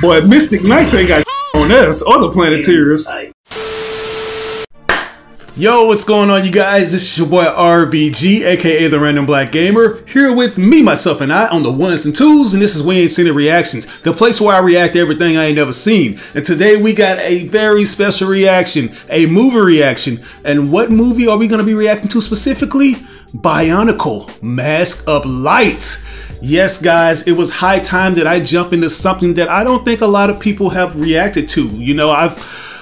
Boy, Mystic Knights ain't got on us or the Planeteers. Yo, what's going on, you guys? This is your boy RBG, aka the Random Black Gamer, here with me, myself, and I on the ones and twos, and this is We Ain't Seen It Reactions, the place where I react to everything I ain't never seen. And today we got a very special reaction, a movie reaction. And what movie are we going to be reacting to specifically? Bionicle Mask of Light. Yes, guys, it was high time that I jump into something that I don't think a lot of people have reacted to. You know, I've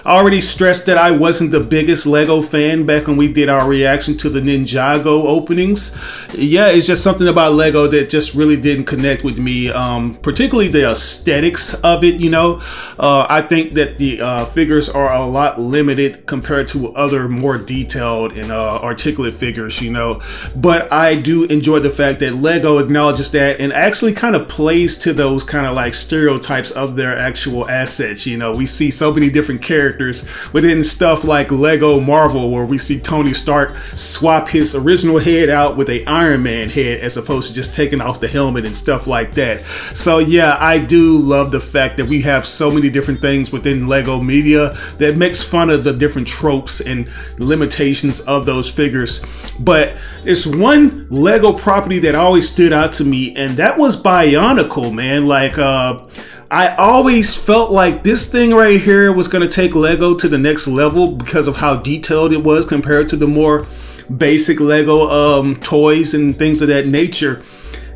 already stressed that I wasn't the biggest Lego fan back when we did our reaction to the Ninjago openings. Yeah, it's just something about Lego that just really didn't connect with me, um, particularly the aesthetics of it, you know. Uh, I think that the uh, figures are a lot limited compared to other more detailed and uh, articulate figures, you know. But I do enjoy the fact that Lego acknowledges that and actually kind of plays to those kind of like stereotypes of their actual assets, you know. We see so many different characters characters within stuff like Lego Marvel, where we see Tony Stark swap his original head out with a Iron Man head as opposed to just taking off the helmet and stuff like that. So yeah, I do love the fact that we have so many different things within Lego media that makes fun of the different tropes and limitations of those figures. But it's one Lego property that always stood out to me, and that was Bionicle, man. Like, uh, I always felt like this thing right here was going to take Lego to the next level because of how detailed it was compared to the more basic Lego um, toys and things of that nature.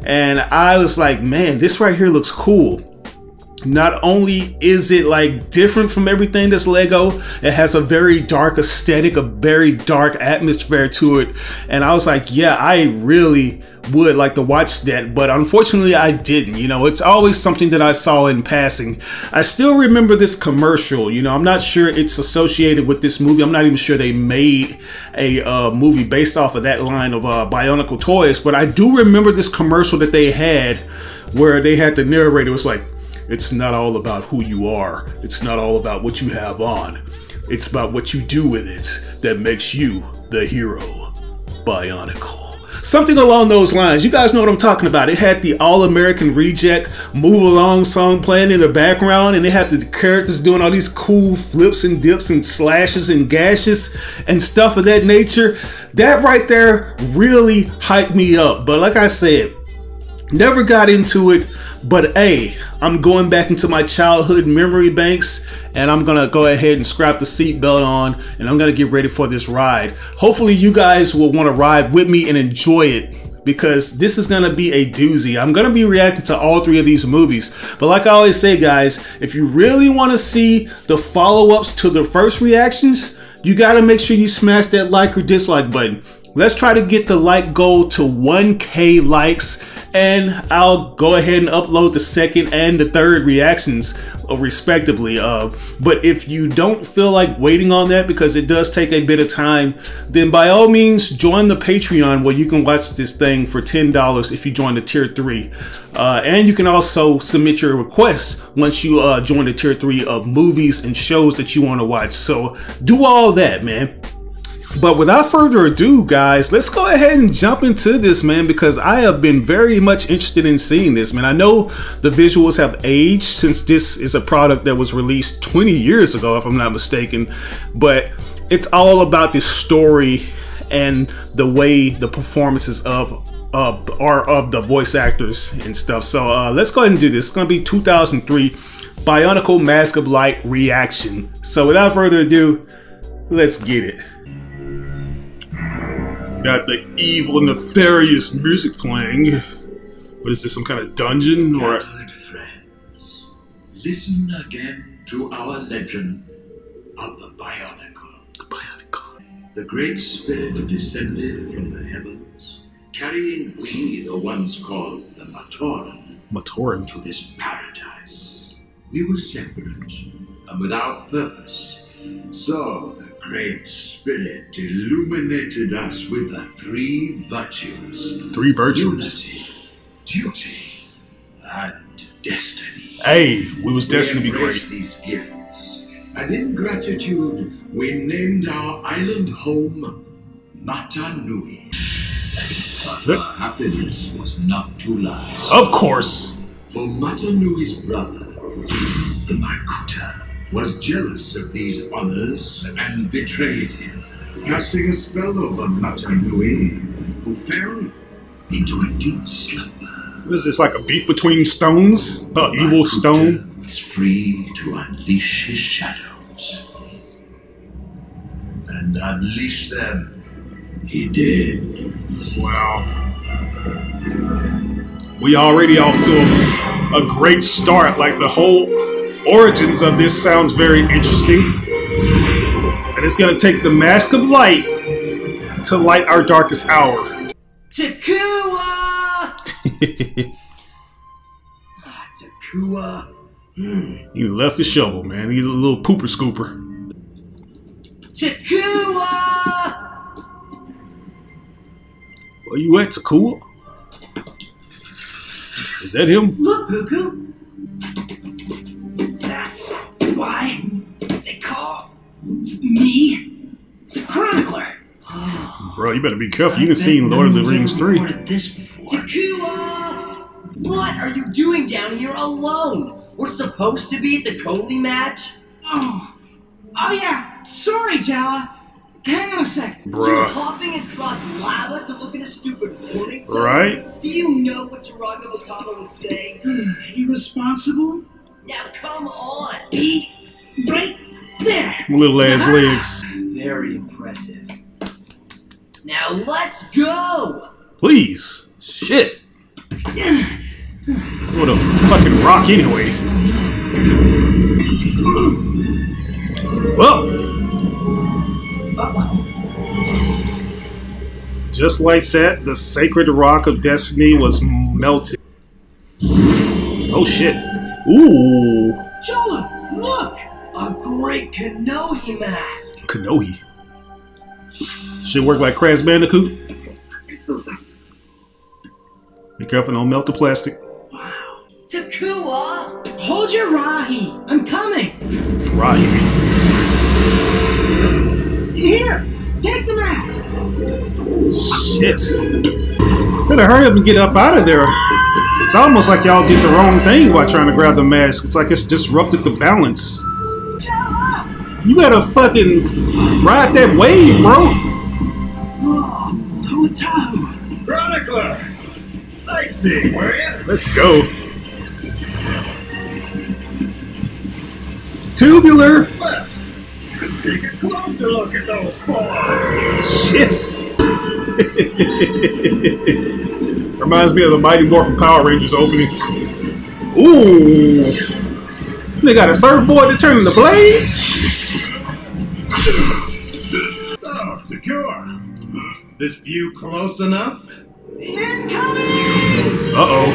And I was like, man, this right here looks cool. Not only is it like different from everything that's Lego, it has a very dark aesthetic, a very dark atmosphere to it. And I was like, yeah, I really would like to watch that, but unfortunately I didn't. You know, it's always something that I saw in passing. I still remember this commercial. You know, I'm not sure it's associated with this movie. I'm not even sure they made a uh, movie based off of that line of uh, Bionicle toys, but I do remember this commercial that they had where they had the narrator It was like, it's not all about who you are. It's not all about what you have on. It's about what you do with it that makes you the hero. Bionicle. Something along those lines. You guys know what I'm talking about. It had the All American Reject Move Along song playing in the background, and it had the characters doing all these cool flips and dips and slashes and gashes and stuff of that nature. That right there really hyped me up. But like I said, never got into it. But hey, I'm going back into my childhood memory banks and I'm gonna go ahead and scrap the seatbelt on and I'm gonna get ready for this ride. Hopefully you guys will wanna ride with me and enjoy it because this is gonna be a doozy. I'm gonna be reacting to all three of these movies. But like I always say, guys, if you really wanna see the follow-ups to the first reactions, you gotta make sure you smash that like or dislike button. Let's try to get the like goal to 1k likes and I'll go ahead and upload the second and the third reactions uh, respectively. Uh, but if you don't feel like waiting on that because it does take a bit of time, then by all means join the Patreon where you can watch this thing for $10 if you join the tier 3. Uh, and you can also submit your requests once you uh, join the tier 3 of movies and shows that you want to watch. So do all that, man. But without further ado, guys, let's go ahead and jump into this, man, because I have been very much interested in seeing this, man. I know the visuals have aged since this is a product that was released 20 years ago, if I'm not mistaken, but it's all about the story and the way the performances of uh, are of the voice actors and stuff. So uh, let's go ahead and do this. It's going to be 2003 Bionicle Mask of Light reaction. So without further ado, let's get it. Got the evil, nefarious music playing. What is this, some kind of dungeon or? Good friends, listen again to our legend of the Bionicle. The Bionicle. The great spirit descended from the heavens, carrying we, the ones called the Matoran, Matoran. to this paradise. We were separate and without purpose, so Great Spirit illuminated us with the three virtues. Three virtues. Unity, duty, and destiny. Hey, we was destined we to be great. these gifts, and in gratitude, we named our island home Mata Nui. But our happiness was not to last. Of course. For Mata Nui's brother, The Makuta was jealous of these honors and betrayed him, casting a spell over Mata Nui, who fell into a deep slumber. What is this like a beef between stones? A evil stone? Makuta was free to unleash his shadows. And unleash them he did. Wow. We already off to a, a great start. Like the whole origins of this sounds very interesting. And it's gonna take the mask of light to light our darkest hour. Takua! Ah, Takua. He left his shovel, man. He's a little pooper scooper. Takua! Where you at, Takua? Is that him? Look, Pewku. Why they call me the Chronicler. Bro, you better be careful. You done seen Lord of the Rings 3. This before. Takua! What are you doing down here alone? We're supposed to be at the Kohli match? Oh, oh yeah. Sorry, Jaller. Hang on a second. Bruh. You're hopping across lava to look at a stupid warning sign? Right? Do you know what Turaga Vakama would say? Hmm. Irresponsible? Now come on. Be right there. Little ass ah. legs. Very impressive. Now let's go. Please. Shit. What a fucking rock anyway. Well, just like that, the sacred rock of destiny was melted. Oh shit. Ooh. Chola, look! A great Kanohi mask. Kanohi. Should work like Crash Bandicoot. Be careful, don't melt the plastic. Wow. Takua! Hold your Rahi! I'm coming! Rahi. Here! Take the mask! Shit. Better hurry up and get up out of there. It's almost like y'all did the wrong thing while trying to grab the mask. It's like it's disrupted the balance. You better fucking ride that wave, bro. Toto! Chronicler! Sightseeing, you? Let's go. Tubular. Well, let's take a closer look at those spores. Shits. Reminds me of the Mighty Morphin Power Rangers opening. Ooh. This nigga got a surfboard to turn into blades? So, Takua, this view close enough? Incoming! Uh oh.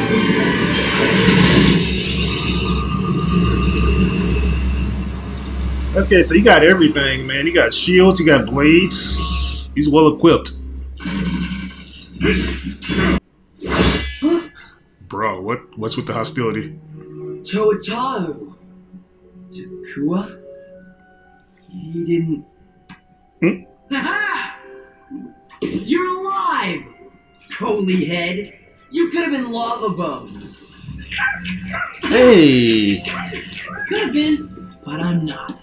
Okay, so you got everything, man. You got shields, you got blades. He's well equipped. Bro, what what's with the hostility? Toa Tahu. Takua? He didn't. Hmm? Ha You're alive! Kohli head! You could have been lava bones. Hey, Could have been, but I'm not.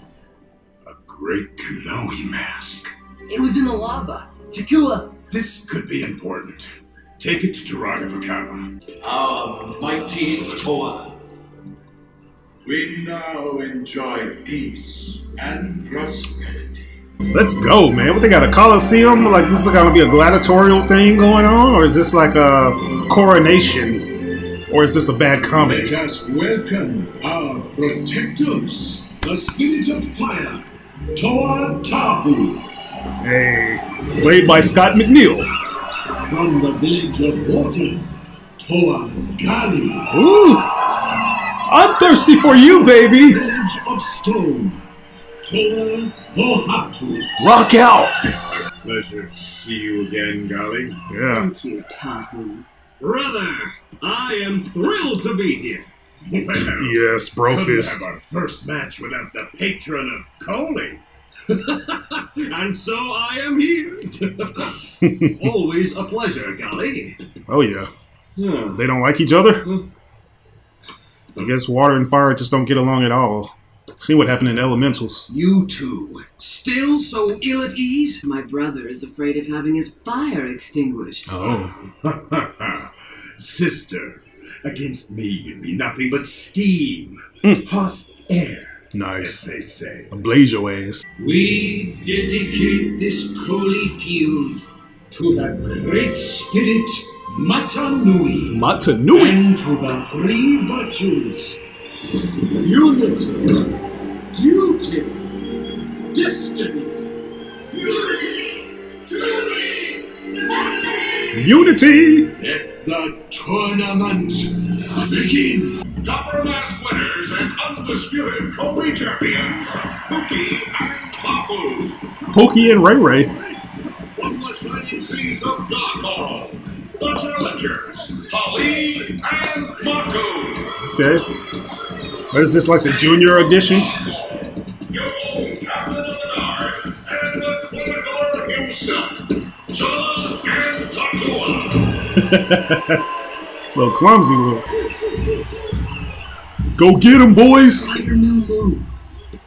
A great Kanohi mask. It was in the lava. Takua, This could be important. Take it to Turaga Vakama. Our mighty Toa. We now enjoy peace and prosperity. let's go, man. What they got a coliseum? Like this is gonna be a gladiatorial thing going on, or is this like a coronation, or is this a bad Let comedy? us welcome our protectors, the spirit of fire, Toa Tahu, Hey, played by Scott McNeil. From the village of water, Toa Gali, Ooh, I'm thirsty for you, baby. village of stone, Toa Pohatu. Rock out. Pleasure to see you again, Gali. Yeah. thank you, Tahu. Brother, I am thrilled to be here. Well, Yes, bro couldn't have our first match without the patron of Kohli. and so I am here. Always a pleasure, Gali. Oh yeah. Hmm. They don't like each other. I guess water and fire just don't get along at all. See what happened in elementals. You two, still so ill at ease? My brother is afraid of having his fire extinguished. Oh. Sister, against me you'd be nothing but steam. Hot air, as Nice. they say. Blaze your ass. We dedicate this holy field to the great spirit Mata Nui Matanui. and to the three virtues. Unity, duty, destiny. Unity. Let the tournament begin. Upper Mass winners and undisputed Kohli champions, Hewkii and Hafu. Pokey and Ray Ray. From the shining seas of Dakar, the challengers, Khalid and Marco. Okay. What is this like the junior edition? Your own captain of the guard and the chronicler himself, Jaller and Takua. little clumsy little. Go get him, boys. Your new move.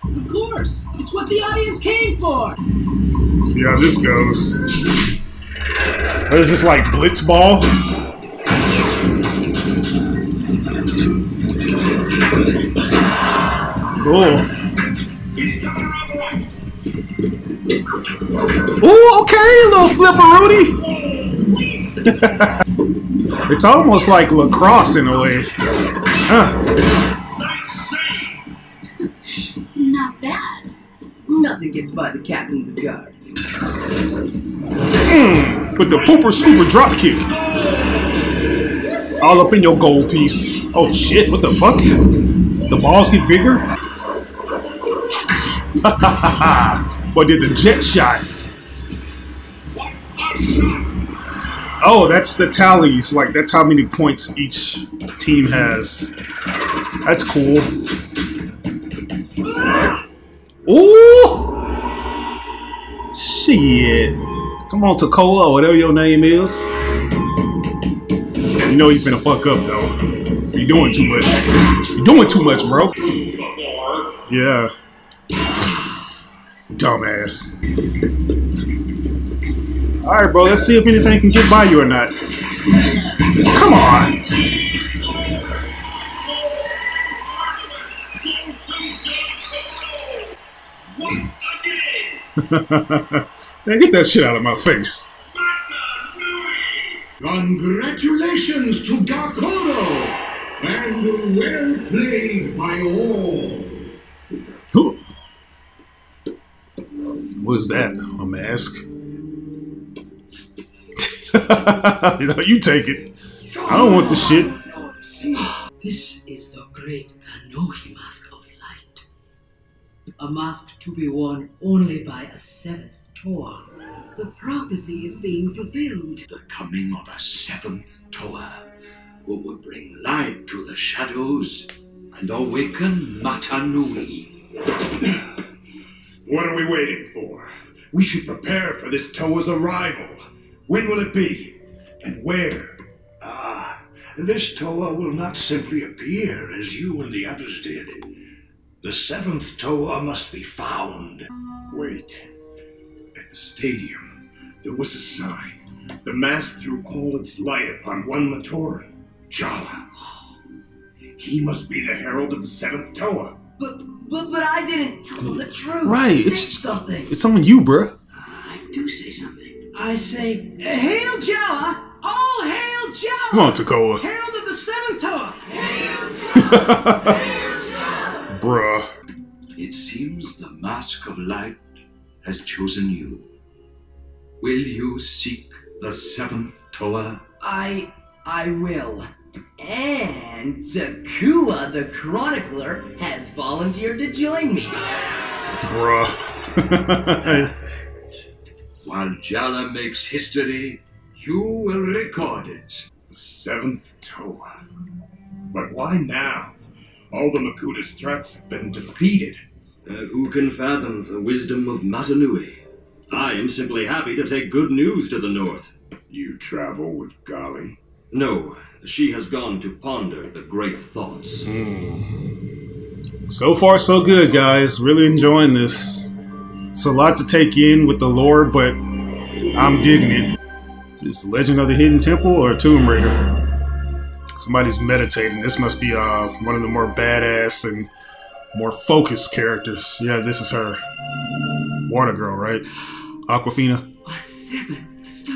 Of course. It's what the audience came for. See how this goes. What is this like blitzball? Cool. He's coming around the right. Ooh, okay, little flipperooty. it's almost like lacrosse in a way. Huh. Not bad. Nothing gets by the captain of the guard. Hmm. With the pooper scooper drop kick. All up in your gold piece. Oh shit, what the fuck? The balls get bigger? Boy, did the jet shot. Oh, that's the tallies. Like, that's how many points each team has. That's cool. Ooh! Shit. Come on, Takoa, or whatever your name is. You know you finna fuck up, though. You're doing too much. You're doing too much, bro. Yeah. Dumbass. Alright, bro, let's see if anything can get by you or not. Come on. Man, get that shit out of my face. Congratulations to Ga-Koro! And well played by all. Who? What is that? A mask? you know, you take it. I don't want the shit. This is the great Kanohi mask of light. A mask to be worn only by a seventh Toa. The prophecy is being fulfilled. The coming of a seventh Toa who will bring light to the shadows and awaken Mata Nui. what are we waiting for? We should prepare for this Toa's arrival. When will it be? And where? Ah, this Toa will not simply appear as you and the others did. The seventh Toa must be found. Wait. At the stadium, there was a sign. The mask threw all its light upon one Matoran, Jaller. He must be the herald of the seventh Toa. But but but I didn't tell them the truth. Right, Say it's- something. It's on you, bruh. I do say something. I say, hail Jaller! All hail Jaller! Come on, Takoa. Herald of the seventh Toa! Hail Jaller! hail Jaller! Bruh. It seems the Mask of Light has chosen you. Will you seek the seventh Toa? I I will. And Takua the Chronicler has volunteered to join me. Bruh. While Jaller makes history, you will record it. The seventh Toa. But why now? All the Makuta's threats have been defeated. Uh, who can fathom the wisdom of Mata Nui? I am simply happy to take good news to the north. You travel with Gali. No, She has gone to ponder the great thoughts. So far, so good, guys. Really enjoying this. It's a lot to take in with the lore, but I'm digging it. Is Legend of the Hidden Temple or Tomb Raider? Somebody's meditating. This must be uh, one of the more badass and more focused characters. Yeah, this is her. Water Girl, right? Aquafina. A seventh star.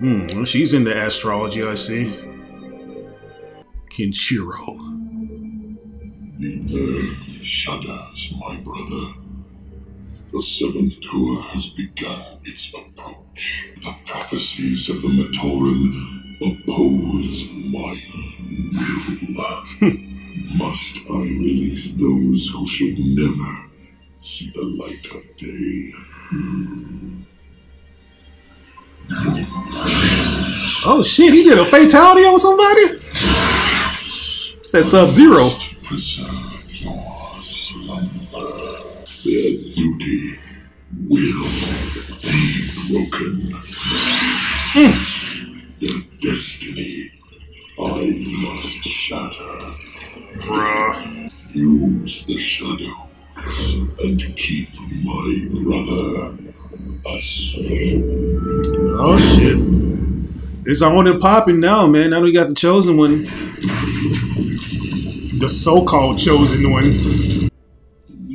Hmm, well, she's into astrology, I see. Kenshiro. Shudders, my brother. The seventh tour has begun its approach. The prophecies of the Matoran oppose my will. Must I release those who should never see the light of day? Oh shit, he did a fatality on somebody? It's that Sub Zero. Preserve your slumber. Their duty will be broken. Hmm. Their destiny I must shatter. Bruh. Use the shadows and keep my brother asleep. Oh shit. It's on and popping now, man. Now we got the chosen one. The so-called chosen one.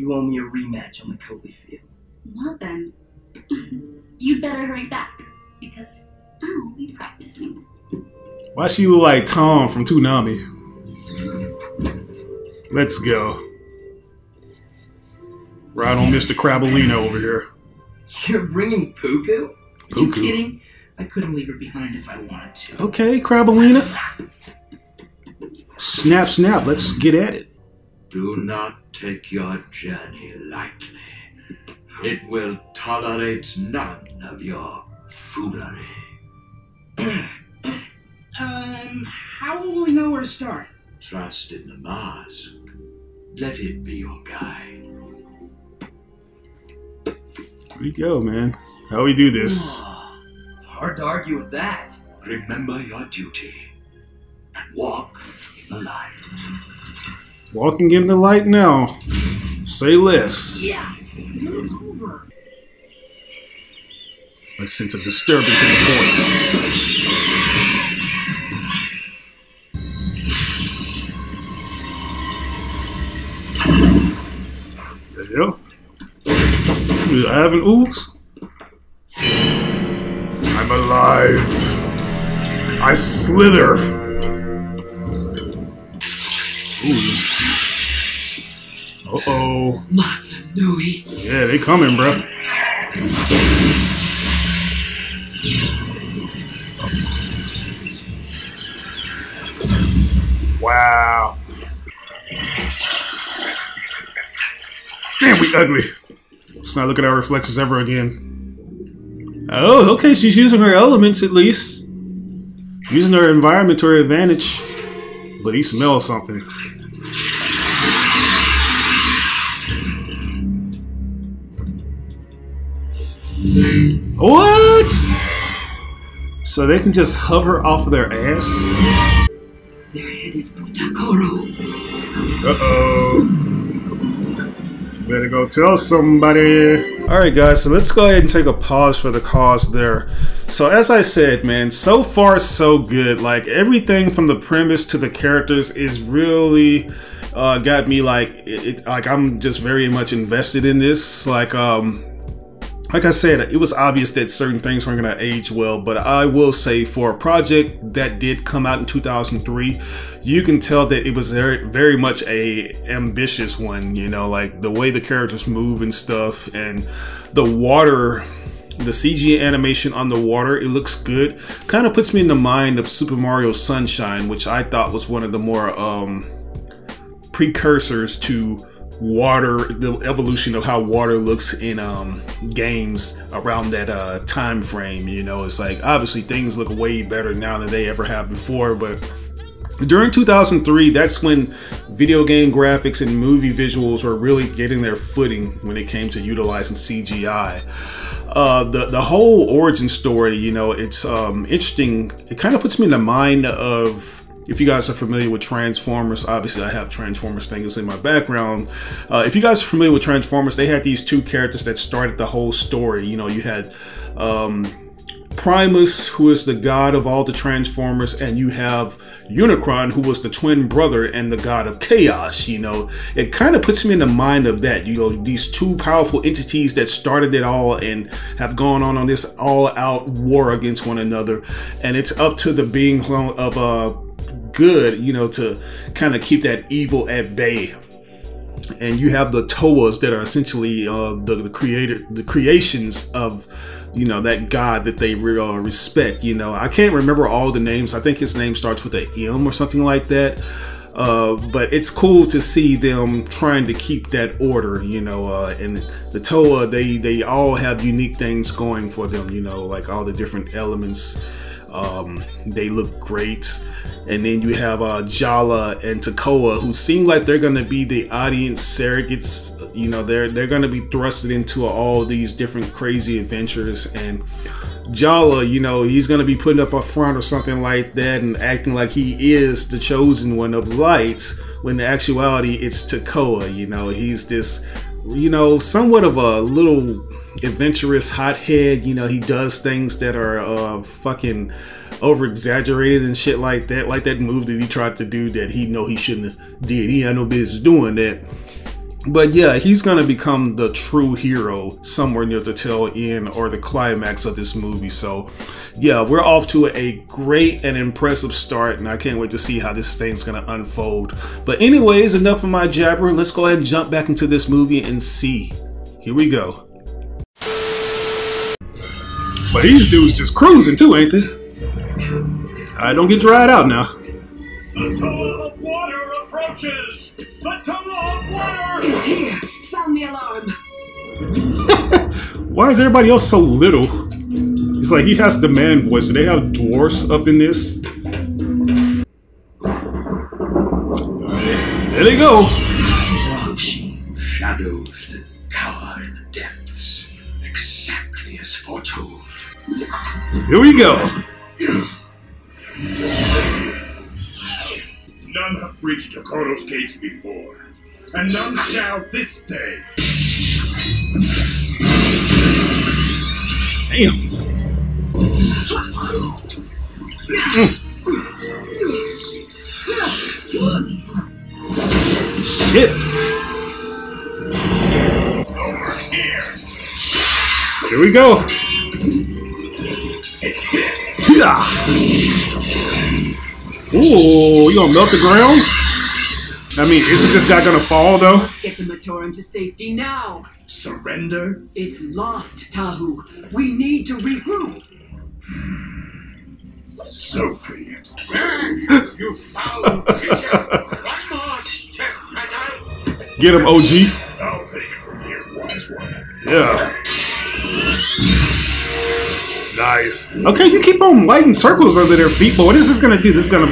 You owe me a rematch on the Kohli field. Well then, you'd better hurry back because I'll be practicing. Why she look like Tom from Toonami? Let's go. Right on Mr. Crabalina over here. You're bringing Pewku? Pewku. Are you Pewku. kidding? I couldn't leave her behind if I wanted to. Okay, Crabalina. Snap, snap. Let's get at it. Do not take your journey lightly. It will tolerate none of your foolery. Um, how will we know where to start? Trust in the mask. Let it be your guide. Here we go, man. How we do this? Hard to argue with that. Remember your duty and walk in the light. Walking in the light now. Say less. Yeah, move over. A sense of disturbance in the force. The hell? I haven't oops. I'm alive. I slither. Ooh. Uh oh. Mata Nui. Yeah, they coming, bro. Wow. Damn, we ugly. Let's not look at our reflexes ever again. Oh, okay, she's using her elements at least. Using her environment to her advantage. But he smells something. What? So they can just hover off of their ass? They're headed for Ta-Koro. Uh oh. Better go tell somebody. Alright, guys, so let's go ahead and take a pause for the cause there. So, as I said, man, so far so good. Like, everything from the premise to the characters is really. Uh, got me like it, it, like I'm just very much invested in this. Like um, like I said, it was obvious that certain things weren't going to age well, but I will say for a project that did come out in 2003, you can tell that it was very, very much a ambitious one. You know, like the way the characters move and stuff, and the water, the CG animation on the water, it looks good. Kind of puts me in the mind of Super Mario Sunshine, which I thought was one of the more um, precursors to water the evolution of how water looks in um games around that uh time frame you know it's like obviously things look way better now than they ever have before but during 2003 that's when video game graphics and movie visuals were really getting their footing when it came to utilizing cgi uh, the the whole origin story, you know, it's um, interesting. It kind of puts me in the mind of if you guys are familiar with Transformers, obviously I have Transformers things in my background. Uh, if you guys are familiar with Transformers, they had these two characters that started the whole story. You know, you had um, Primus, who is the god of all the Transformers, and you have Unicron, who was the twin brother and the god of chaos. You know, it kind of puts me in the mind of that. You know, these two powerful entities that started it all and have gone on on this all-out war against one another, and it's up to the being of uh, good, you know, to kind of keep that evil at bay and you have the Toas that are essentially uh, the, the creator, the creations of you know that god that they re- uh, respect you know i can't remember all the names i think his name starts with a m or something like that uh, but it's cool to see them trying to keep that order, you know. Uh, and the Toa, they they all have unique things going for them, you know, like all the different elements. Um, they look great. And then you have uh, Jaller and Takoa, who seem like they're going to be the audience surrogates. You know, they're they're going to be thrusted into all these different crazy adventures. And Jaller, you know, he's going to be putting up a front or something like that and acting like he is the chosen one of light, when in actuality it's Takoa. You know, he's this, you know, somewhat of a little adventurous hothead. You know, he does things that are uh, fucking over exaggerated and shit like that, like that move that he tried to do that he know he shouldn't have did. He had no business doing that. But yeah, he's gonna become the true hero somewhere near the tail end or the climax of this movie. So yeah, we're off to a great and impressive start, and I can't wait to see how this thing's gonna unfold. But anyways, enough of my jabber. Let's go ahead and jump back into this movie and see. Here we go. But these dudes just cruising too, ain't they? I don't get dried out now. The Toa of Water approaches! The Toa of Water! is here! Sound the alarm! Why is everybody else so little? It's like he has the man voice. Do they have dwarfs up in this? There they go. Shadows that cower in the depths, exactly as foretold. Here we go. None have breached Ta-Koro's gates before, and none shall this day. Damn. Shit. Over here. Here we go. Yeah. Ooh, you gonna melt the ground? I mean, isn't this guy gonna fall though? Get the Matoran to safety now! Surrender? It's lost, Tahu. We need to regroup. So be it. you foul creature! One more step and I'll... Get him, OG. I'll take it from here, wise one. Yeah. Nice. Okay, you keep on lighting circles under their feet, but what is this gonna do? This is gonna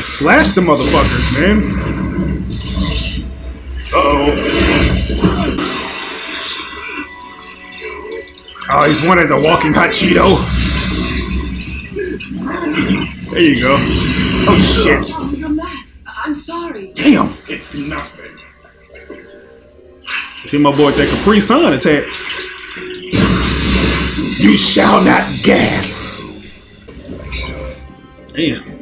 slash the motherfuckers, man. Uh oh. Oh, he's one of the walking hot Cheeto. There you go. Oh shit. Your mask. I'm sorry. Damn. It's nothing. See my boy that Capri Sun attack. You shall not gas. Damn.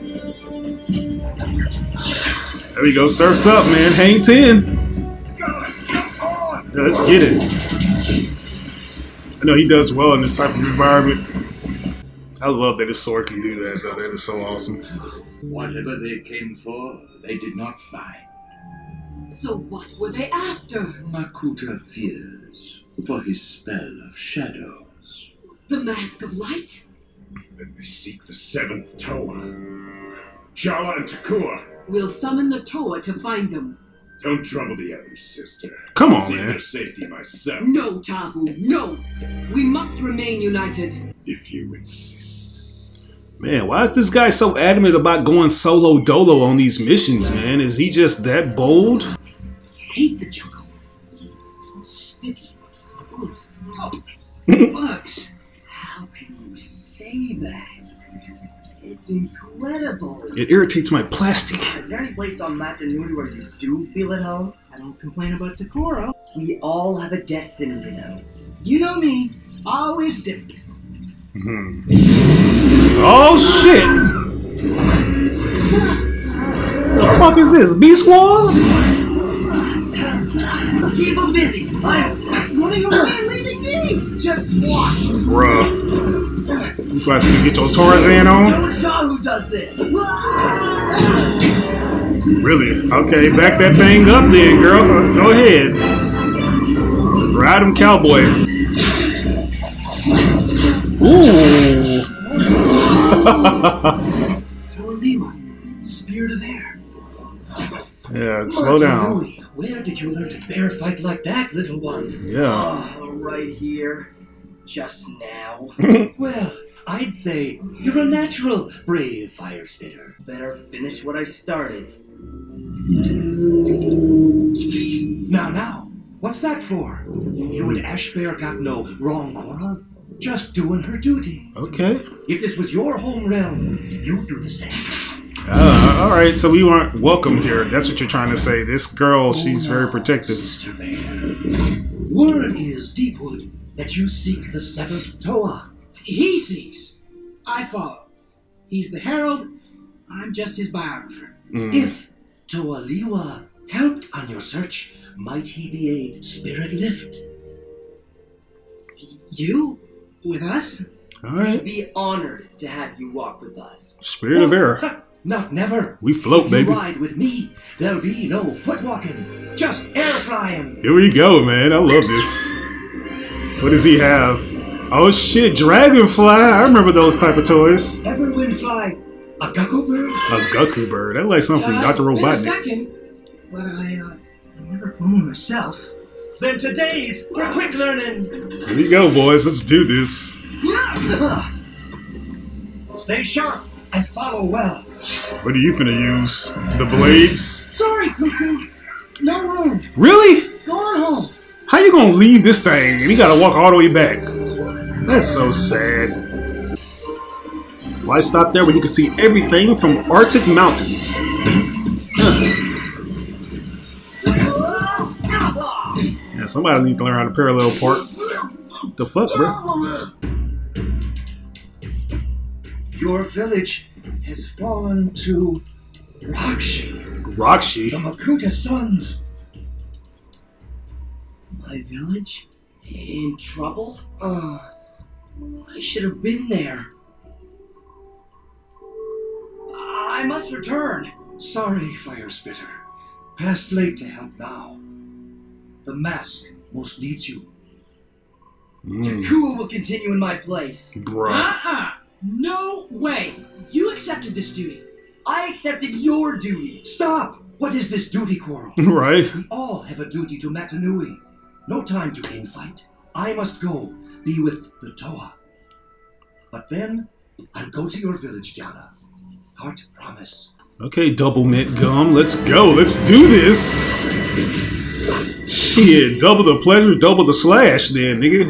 There we go. Surfs up, man. Hang 10. Gotta jump on! Yeah, let's get it. I know he does well in this type of environment. I love that his sword can do that, though. That is so awesome. Whatever they came for, they did not find. So what were they after? Makuta fears for his spell of shadows. The Mask of Light? Then they seek the seventh Toa. Jala and Takua, We'll summon the Toa to find them. don't trouble the others, sister. Come on, See man. their safety myself, No, Tahu, no! We must remain united. if you insist. Man, why is this guy so adamant about going solo dolo on these missions, man? Is he just that bold? Hate the jungle. Sticky. Oh, Ugh. Bugs. It's incredible. It irritates my plastic. Is there any place on Mata Nui where you do feel at home? I don't complain about Ta-Koro. We all have a destiny, you know. You know me. Always different. Hmm. Oh shit! What the fuck is this? Beast Wars? Keep them busy. I'm Running away and leaving me. just watch. Bruh. You feel like you get your Tarzan on? Who does this. Really? Okay, back that thing up then, girl. Uh, Go ahead. Ride him, cowboy. Ooh. Spirit of air. Yeah, slow down. Where did you learn to bear fight like that, little one? Yeah. Oh, right here. Just now. well, I'd say you're a natural brave fire spitter. Better finish what I started. Now, now, what's that for? You and Ash Bear got no wrong quarrel? Just doing her duty. Okay. If this was your home realm, you'd do the same. Uh, all right, so we weren't welcomed here. That's what you're trying to say. This girl, she's very protective. Sister Bear. Word is, Deepwood, that you seek the seventh Toa. He seeks. I follow. He's the herald. I'm just his biographer. Mm. If Toa Lewa helped on your search, might he be a spirit lift? You? With us? All right. Be honored to have you walk with us. Spirit of oh, air. Not never. We float, baby. You ride with me. There'll be no foot walking, just air flying. Here we go, man. I love this. What does he have? Oh shit, dragonfly. I remember those type of toys. Everwind fly, a Gukko bird. A Goku bird. That like something from Uh, a Robotnik. second, but I, uh, I never flown myself. Then today's for quick learning. Here we go, boys. Let's do this. Stay sharp and follow well. What are you gonna use? The blades? Sorry, Cuckoo. No room. Really? Go on home. How you gonna leave this thing and you gotta walk all the way back? That's so sad. Why stop there when you can see everything from Arctic Mountain? yeah, somebody need to learn how to parallel park. The fuck, bro? Your village has fallen to Rahkshi, Rahkshi? the Makuta sons. My village? In trouble? Uh, I should have been there. I must return. Sorry, Fire Spitter. Past late to help now. The mask most needs you. Mm, Takua will continue in my place. bruh. Uh-uh. No way. You accepted this duty. I accepted your duty. Stop! What is this duty quarrel? right? We all have a duty to Mata Nui. No time to infight. I must go be with the Toa. But then I'll go to your village, Jana. Heart promise. Okay, double mint gum. Let's go. Let's do this. Shit, double the pleasure, double the slash, then, nigga.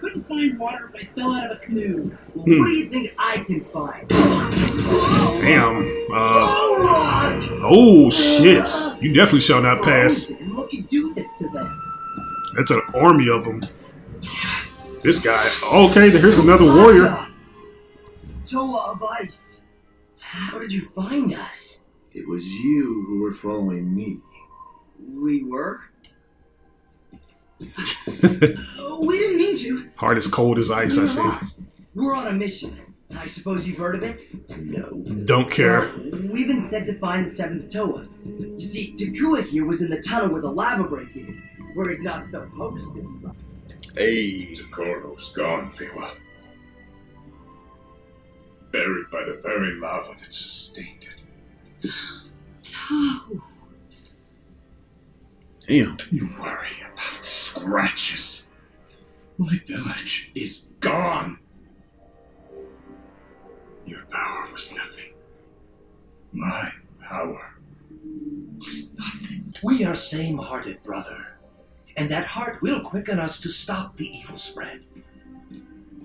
Couldn't find water if I fell out of a canoe. What do you think I can find? Damn. Uh, Oh, oh shit. You definitely shall not pass. And look and do this to them. That's an army of them. This guy. Okay, here's another warrior. Toa of ice. How did you find us? It was you who were following me. We were? Oh, we didn't mean to. Heart as cold as ice, I see. We're on a mission. I suppose you've heard of it? No. Don't care. We've been sent to find the seventh Toa. You see, Takua here was in the tunnel where the lava break is, where he's not supposed to be. Hey. Ta-Koro's gone, Lewa. Buried by the very lava that sustained it. Tahu. Damn. You worry about scratches. My village is gone. Your power was nothing. My power was nothing. We are same-hearted, brother. And that heart will quicken us to stop the evil spread.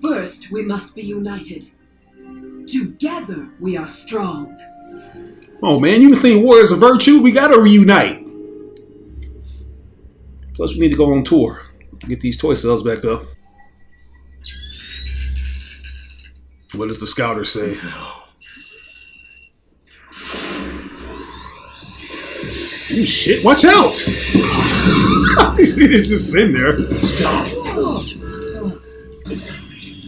First, we must be united. Together, we are strong. Oh man, you've seen Warriors of Virtue? We gotta reunite. Plus, we need to go on tour. Get these toy cells back up. What does the scouter say? Oh shit, watch out! it's just sitting there.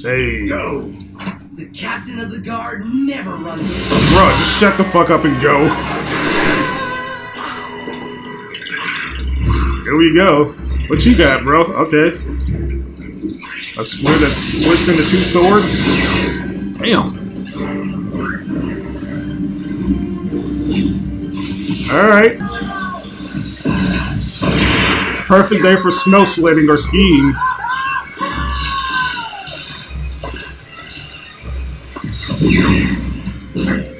Hey. Go. The captain of the guard never runs. Bro, just shut the fuck up and go. Here we go. What you got, bro? Okay. A spear that splits into two swords? Damn. Alright. Perfect day for snow sledding or skiing.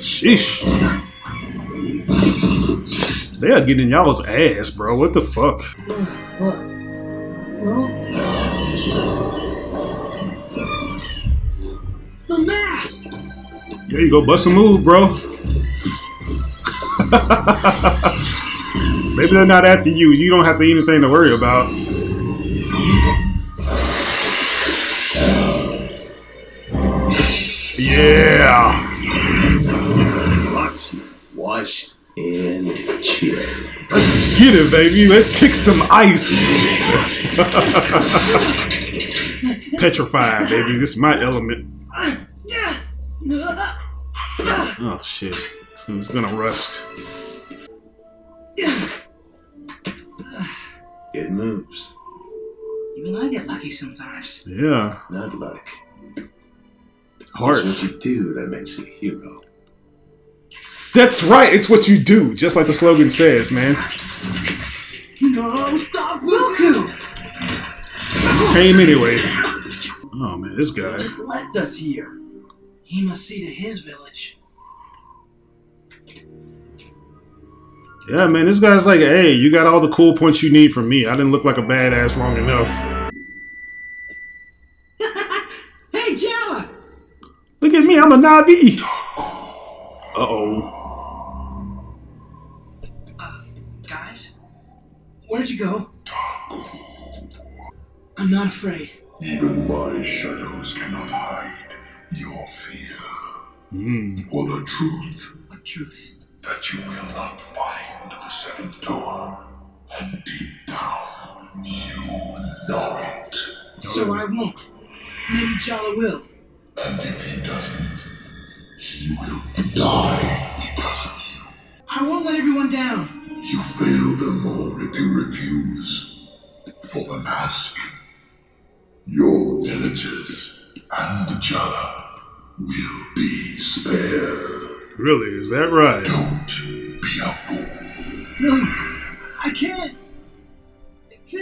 Sheesh. They are getting y'all's ass, bro. What the fuck? The mask! There you go, bust a move, bro. Maybe they're not after you. You don't have to anything to worry about. Yeah. Watch, wash, and chill. Let's get it, baby. Let's kick some ice. Petrified, baby. This is my element. Oh shit. So it's gonna rust. It moves. Even I get lucky sometimes. Yeah. Not luck. Heart. It's what you do that makes you a hero. That's right. It's what you do, just like the slogan says, man. No, stop, Goku! Came anyway. Oh man, this guy. Just left us here. He must see to his village. Yeah, man, this guy's like, hey, you got all the cool points you need from me. I didn't look like a badass long enough. Hey, Jaller! Look at me, I'm a Nabi. Uh oh. Guys? Where'd you go? I'm not afraid. Even my shadows cannot hide your fear. Hmm. For the truth What truth? That you will not find the seventh door. And deep down, you know it. So I won't. Maybe Jaller will. And if he doesn't, he will die because of you. I won't let everyone down. You fail them all if you refuse. For the mask, your villages and Jaller will be spared. Really, is that right? Don't be a fool. No, I can't.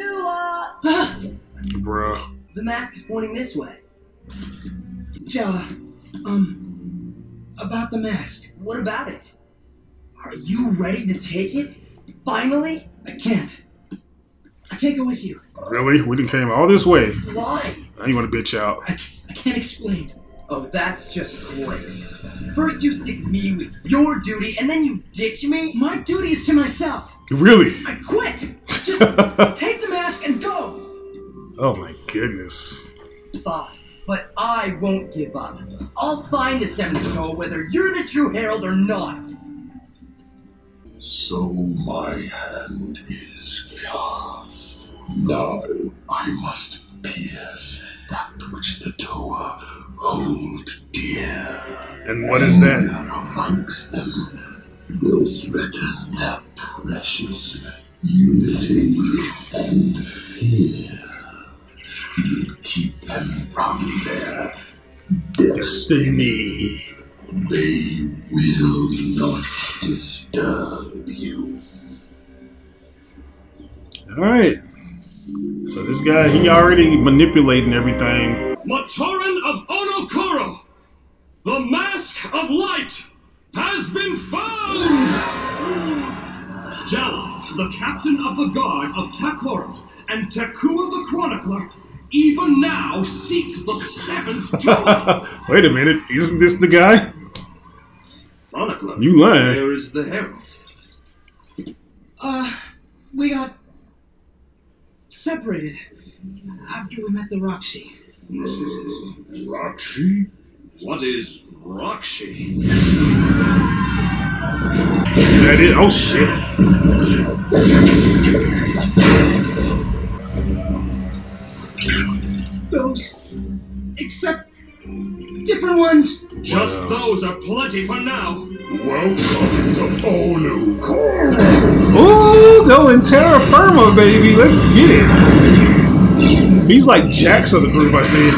Ah, Bruh. The mask is pointing this way. Jaller, um, about the mask. What about it? Are you ready to take it? Finally? I can't. I can't go with you. Really? We done came all this way. Why? Now you want to bitch out. I can't, I can't explain. Oh, that's just great. First you stick me with your duty, and then you ditch me? My duty is to myself. Really? I quit. Just take the mask and go. Oh my goodness. Fine. But I won't give up. I'll find the seventh Toa whether you're the true herald or not. So my hand is cast. Now I must pierce that which the Toa hold dear. And what is that? Amongst them will threaten their precious unity and fear. Will keep them from their Destiny. They will not disturb you. Alright. So this guy, he already manipulating everything. Matoran of Onu-Koro! The Mask of Light has been found! Jaller, the captain of the guard of Ta-Koro, and Takua the Chronicler even now seek the seventh Toa. Wait a minute, isn't this the guy? Chronicler, You lying. Where is the Herald? Uh, we got separated after we met the Rahkshi. Rahkshi? What is Rahkshi? Is that it? Oh shit. Those, except different ones. Just those are plenty for now. Welcome to Onu Koro. Ooh, going terra firma, baby. Let's get it. He's like Jax of the group, I see.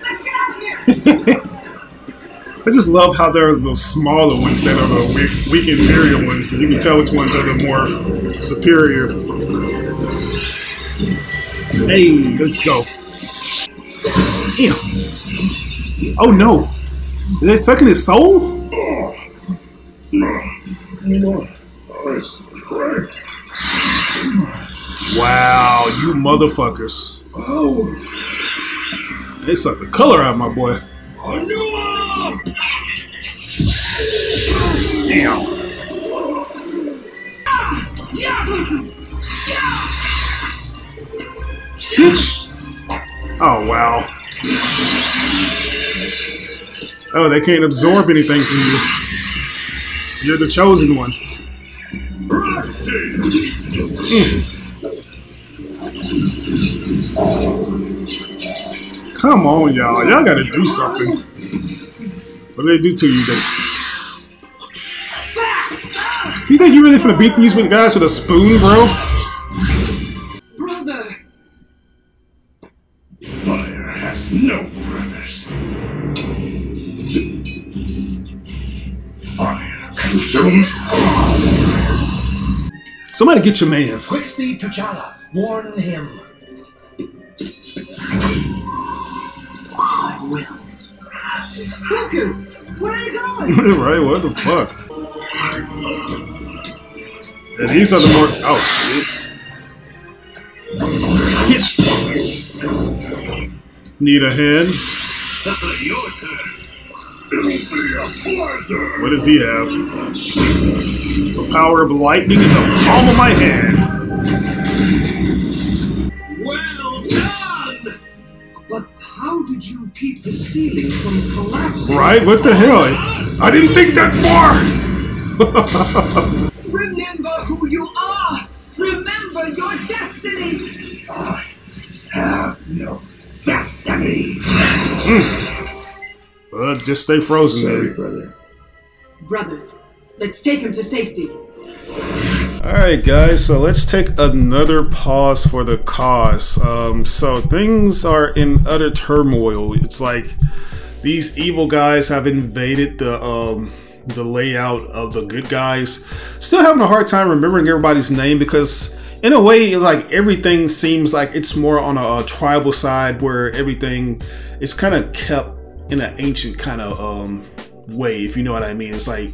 Let's get out here! I just love how they're the smaller ones that are the weak, weak inferior ones, and you can tell which ones are the more superior. Hey, let's go. Ew. Oh no. Is they sucking his soul? Wow, you motherfuckers. Oh, They sucked the color out of my boy. Onua! Bitch! Oh, wow. Oh, they can't absorb anything from you. You're the chosen one. Hmm. Come on, y'all. Y'all gotta do something. What do they do to you? They... You think you really finna beat these guys with a spoon, bro? Somebody get your mans. Quick speed to Jaller. Warn him. Pewku! Where are you going? right, what the fuck? And these are the more. Oh, shit. Yeah. Need a hand? Your turn. What does he have? The power of lightning in the palm of my hand. Well done! But how did you keep the ceiling from collapsing? Right? What the hell? I didn't think that far! Remember who you are! Remember your destiny! I have no destiny. Hmm. Uh, just stay frozen, Sorry, man. brother. Brothers, let's take him to safety. Alright, guys, so let's take another pause for the cause. Um, so things are in utter turmoil. It's like these evil guys have invaded the um, the layout of the good guys. Still having a hard time remembering everybody's name because in a way it's like everything seems like it's more on a, a tribal side where everything is kind of kept in an ancient kind of um, way, if you know what I mean. It's like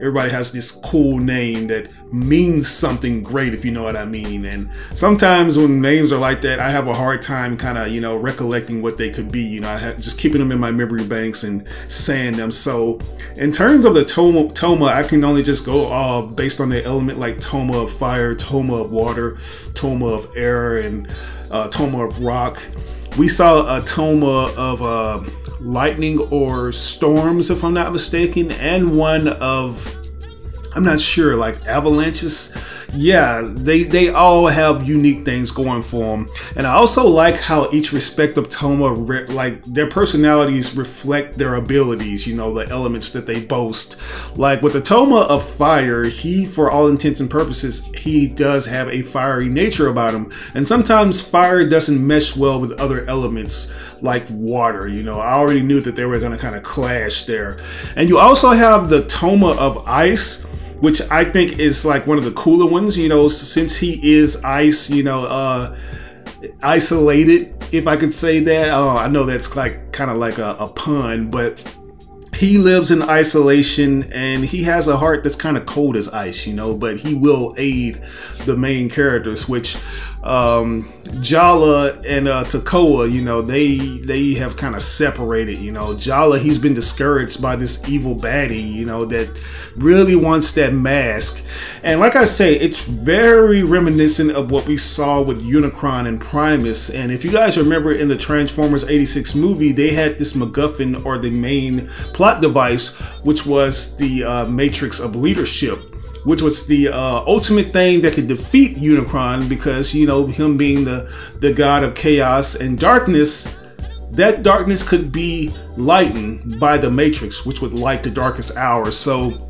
everybody has this cool name that means something great if you know what i mean. And sometimes when names are like that i have a hard time kind of you know recollecting what they could be you know. I have just keeping them in my memory banks and saying them. So in terms of the toma, toma i can only just go uh, based on the element like toma of fire toma of water toma of air and uh, toma of rock. We saw a toma of uh, lightning or storms, if I'm not mistaken, and one of I'm not sure, like avalanches. Yeah, they they all have unique things going for them, and I also like how each respective Toma, re- like their personalities reflect their abilities. You know, the elements that they boast. Like with the Toma of Fire, he, for all intents and purposes, he does have a fiery nature about him, and sometimes fire doesn't mesh well with other elements like water. You know, I already knew that they were going to kind of clash there, and you also have the Toma of Ice which I think is like one of the cooler ones, you know, since he is ice, you know, uh, isolated, if I could say that. Oh, I know that's like kind of like a, a pun, but he lives in isolation and he has a heart that's kind of cold as ice, you know, but he will aid the main characters, which um, Jaller and uh, Takua, you know, they they have kind of separated. You know, Jaller he's been discouraged by this evil baddie, you know, that really wants that mask. And like I say, it's very reminiscent of what we saw with Unicron and Primus. And if you guys remember in the Transformers 86 movie, they had this MacGuffin or the main plot device, which was the uh, Matrix of Leadership which was the uh, ultimate thing that could defeat Unicron because you know him being the the god of chaos and darkness that darkness could be lightened by the matrix which would light the darkest hours. So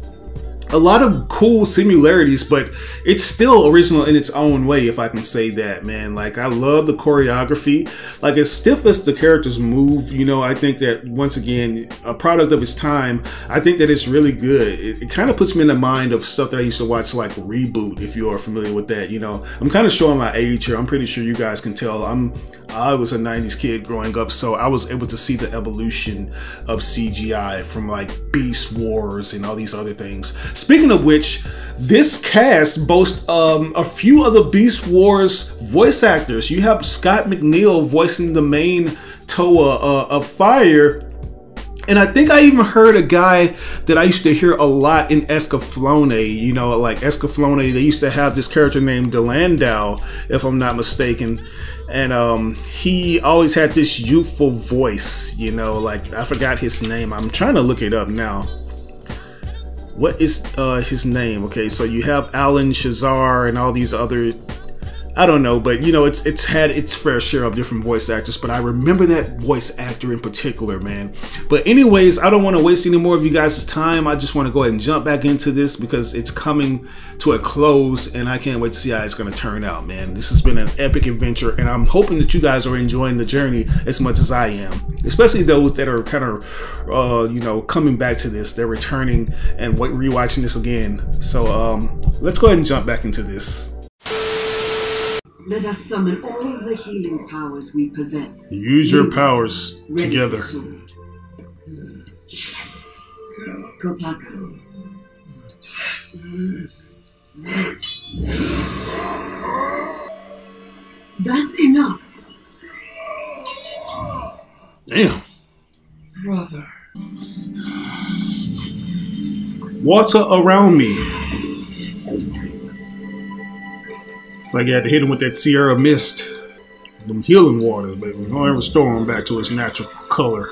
a lot of cool similarities, but it's still original in its own way, if I can say that, man. Like, I love the choreography. Like, as stiff as the characters move, you know, I think that, once again, a product of its time, I think that it's really good. It, it kind of puts me in the mind of stuff that I used to watch, like Reboot, if you are familiar with that. You know, I'm kind of showing my age here. I'm pretty sure you guys can tell. I'm I was a 90s kid growing up, so I was able to see the evolution of CGI from like Beast Wars and all these other things. Speaking of which, this cast boasts um, a few other Beast Wars voice actors. You have Scott McNeil voicing the main Toa uh, of Fire. And I think I even heard a guy that I used to hear a lot in Escaflowne, you know, like Escaflowne, they used to have this character named Dilandau, if I'm not mistaken and um, he always had this youthful voice, you know, like I forgot his name. I'm trying to look it up now. What is uh, his name? Okay, so you have Alan Shazar and all these other I don't know, but you know, it's it's had its fair share of different voice actors, but I remember that voice actor in particular, man. But anyways, I don't want to waste any more of you guys' time. I just want to go ahead and jump back into this because it's coming to a close and I can't wait to see how it's going to turn out, man. This has been an epic adventure and I'm hoping that you guys are enjoying the journey as much as I am, especially those that are kind of, uh, you know, coming back to this. They're returning and rewatching this again. So um, let's go ahead and jump back into this. Let us summon all the healing powers we possess. Use your powers together. sword. Kopaka. That's enough, Damn. brother. Water around me. It's like you had to hit him with that Sierra Mist. Them healing waters, baby. Don't ever restore him back to his natural color.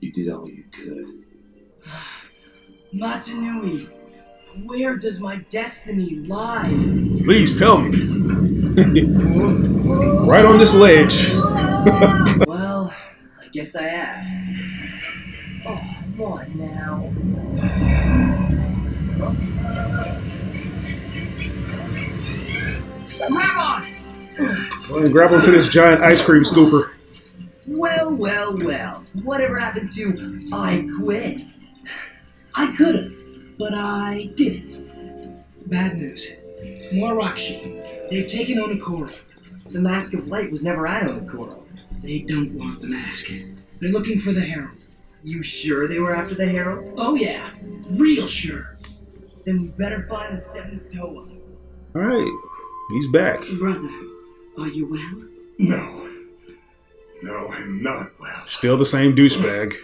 You did all you could. Mata Nui, where does my destiny lie? Please tell me. right on this ledge. well, I guess I asked. Oh, what now? Grab on! And grab onto this giant ice cream scooper. Well, well, well. Whatever happened to I quit? I could have, but I didn't. Bad news. More Rahkshi. They've taken Onu-Koro. The Mask of Light was never at Onu-Koro. They don't want the mask. They're looking for the Herald. You sure they were after the Herald? Oh yeah, real sure. Then we better find the seventh Toa. Alright. He's back. Brother, are you well? No. No, I'm not well, Still the same douchebag.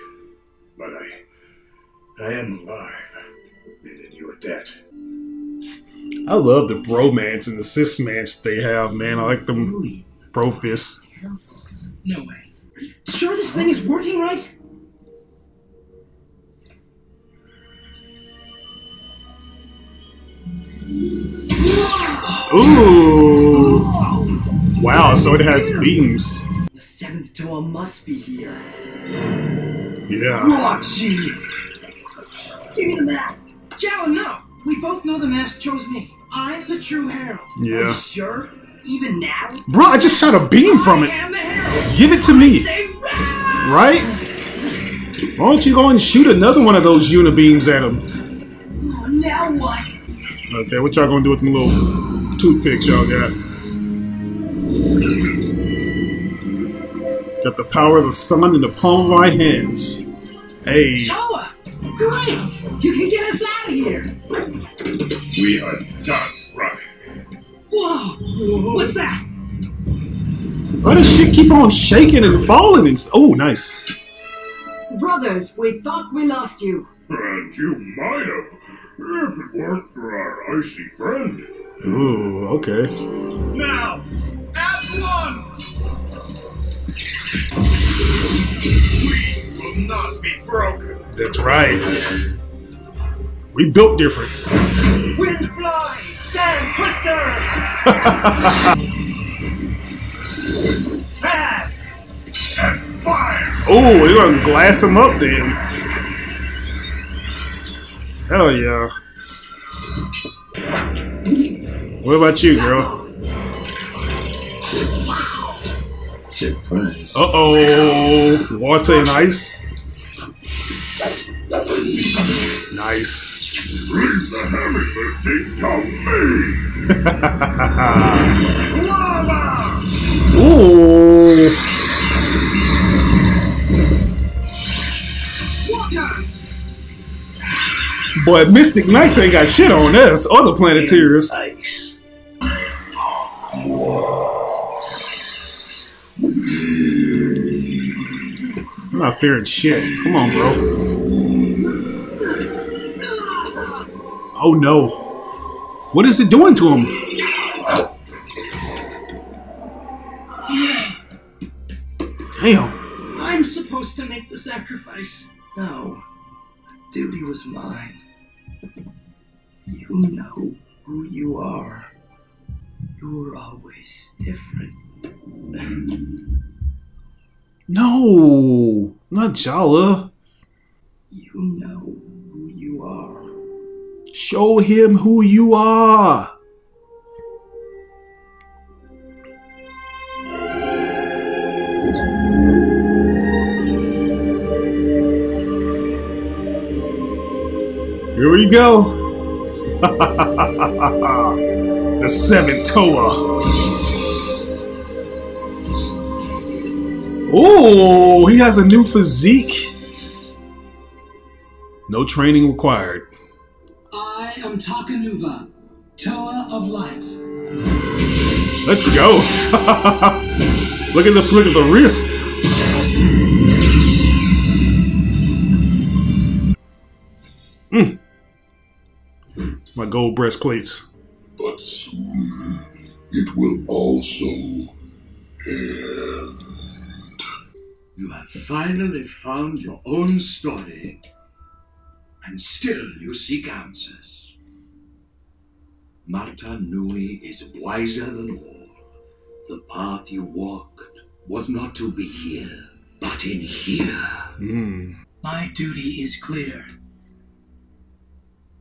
but I. I am alive. And in your debt. I love the bromance and the cismance they have, man. I like them bro fists. No way. sure this thing is working right? Ooh. Wow, so it has beams. The seventh door must be here. Yeah. Roxy! Give me the mask! Jaller, no! We both know the mask chose me. I'm the true Herald. Are you Yeah. sure? Even now? Bro, I just shot a beam from it. am the Herald. Give it to me. Right? Why don't you go and shoot another one of those unibeams at him? Oh, now what? Okay, what y'all gonna do with them little toothpicks y'all got? Got the power of the sun in the palm of my hands. Hey, Toa! Great! You can get us out of here! We are done running. Whoa! What's that? Why does shit keep on shaking and falling? And oh, nice. Brothers, we thought we lost you. And you might have, if it weren't for our icy friend. Ooh, okay. Now, as one! We will not be broken. That's right. We built different. Wind fly! Sand twister! Bad! And fire! Oh, we're gonna glass him up then. Hell yeah. What about you, girl? Surprise. Uh oh. Water and ice. Nice. Leave the heavy lifting to me! Lava! Ooh. Boy, Mystic Knights ain't got shit on us or the Planeteers. Ice. I'm not fearing shit. Come on, bro. Oh no. What is it doing to him? Damn. I'm supposed to make the sacrifice. No. Duty was mine. You know who you are. You were always different. No. Not Jaller. You know who you are. Show him who you are. Here we go. the seventh Toa. Oh, he has a new physique. No training required. I am Takanuva, Toa of Light. Let's go. Look at the flick of the wrist. My gold breastplates. But soon it will also end. You have finally found your own story. And still you seek answers. Mata Nui is wiser than all. The path you walked was not to be here, but in here. Mm. My duty is clear.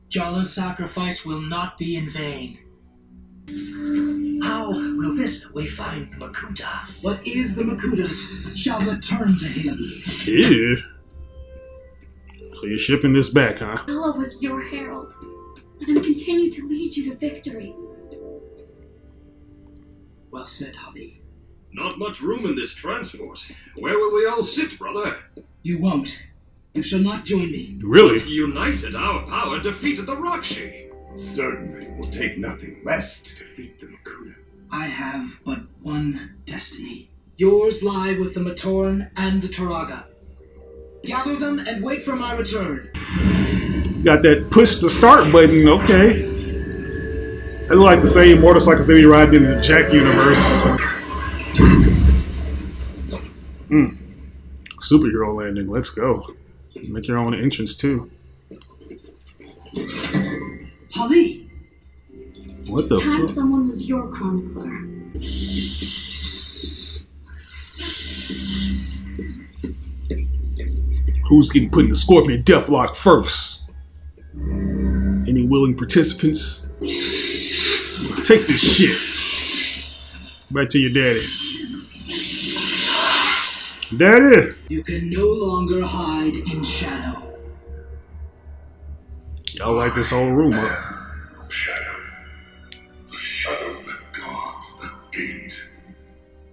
Jaller's sacrifice will not be in vain. How will this way find the Makuta? What is the Makutas shall return to him. Ew. So you're shipping this back, huh? Jaller was your herald. Let him continue to lead you to victory. Well said, Hahli. Not much room in this transport. Where will we all sit, brother? You won't. You shall not join me. Really? United, our power defeated the Rahkshi. Certainly will take nothing less to defeat the Makuta. I have but one destiny. Yours lie with the Matoran and the Turaga. Gather them and wait for my return. Got that push to start button, okay. I like the same motorcycles that we ride in the Jack universe. Mm. Superhero landing, let's go. Make your own entrance too. Hahli! What the fuck? someone was your chronicler. Who's getting put in the Scorpion Deathlock first? Any willing participants? Take this shit. Back to your daddy. Daddy! You can no longer hide in shadow. Y'all like this whole room, huh? Shadow. The shadow that guards the gate.